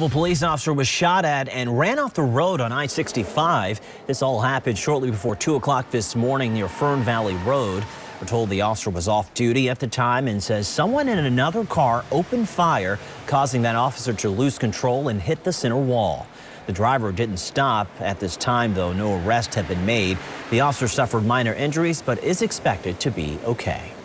A police officer was shot at and ran off the road on I-65. This all happened shortly before 2 o'clock this morning near Fern Valley Road. We're told the officer was off duty at the time and says someone in another car opened fire, causing that officer to lose control and hit the center wall. The driver didn't stop. At this time, though, no arrest had been made. The officer suffered minor injuries but is expected to be okay.